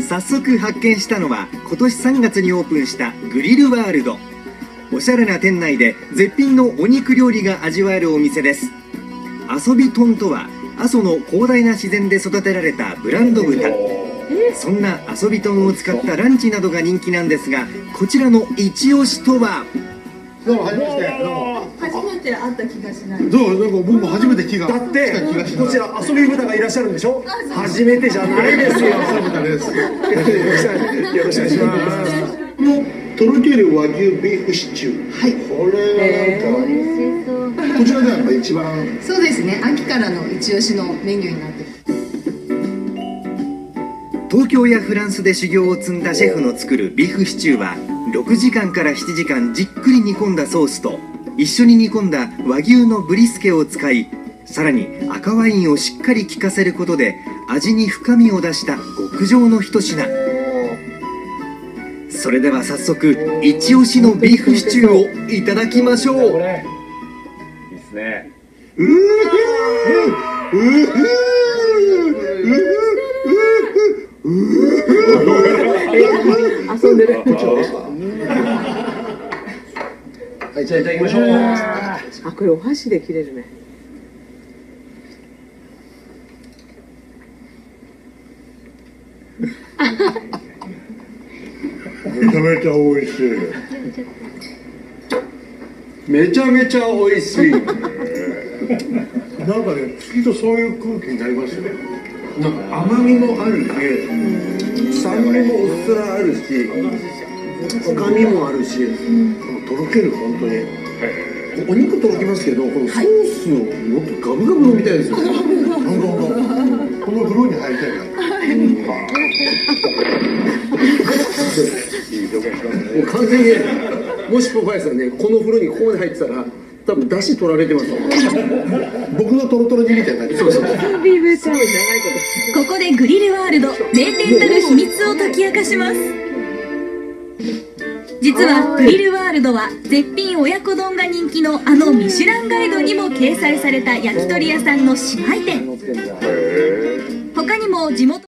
早速発見したのは今年3月にオープンしたグリルワールド。おしゃれな店内で絶品のお肉料理が味わえるお店です。遊び豚とは阿蘇の広大な自然で育てられたブランド豚。そんな遊び豚を使ったランチなどが人気なんですがこちらのイチオシとは？どうも初めまして。どうもった気がしない。どう？なんか僕も初めて気が。だってこちら遊び豚がいらっしゃるんでしょ？初めてじゃないですよ。よそう豚です ろしくお願いします。とろける和牛ビーフシチュー。はい。これはなんかこちらではやっぱ一番。そうですね。秋からの一押しのメニューになって東京やフランスで修行を積んだシェフの作るビーフシチューは6時間から7時間じっくり煮込んだソースと一緒に煮込んだ和牛のブリスケを使いさらに赤ワインをしっかり効かせることで味に深みを出した極上の一品。それでは早速一押しのビーフシチューをいただきましょう。いいですね。遊ん。でるはいじゃあいただきましょう。あこれお箸で切れるね。めちゃめちゃ美味しい。めちゃめちゃ美味しいなんかねきっとそういう空気になりますよね。なんか甘みもあるし酸味もうっすらあるし深みもあるし、とろける本当にお肉とろけますけどこのソースをもっとガブガブ飲みたいですよねなん。かなん。かこの風呂に入りたいなもう完全にもしプロファイルさん。ねこの風呂にここまで入ってたら多分出汁取られてます僕のトロトロ煮みたいになそうそうここでグリルワールド名店たる秘密を解き明かします実はグリルワールドは絶品親子丼が人気のあのミシュランガイドにも掲載された焼き鳥屋さんの姉妹店。他にも地元